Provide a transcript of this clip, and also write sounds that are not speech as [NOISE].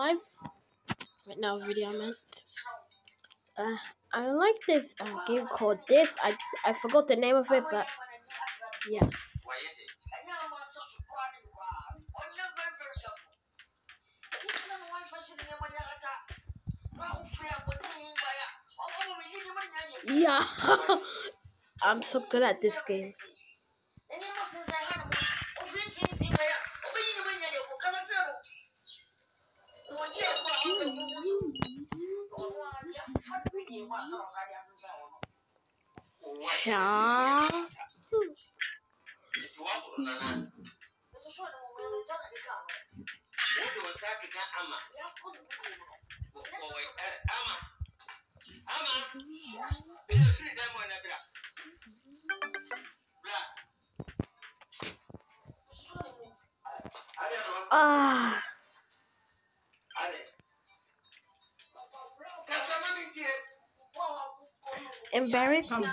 live. Right now, video meant. Uh, I like this uh, game called this. I I forgot the name of it, but yeah. Yeah, [LAUGHS] I'm so good at this game. 啥？啊。Embarrassing.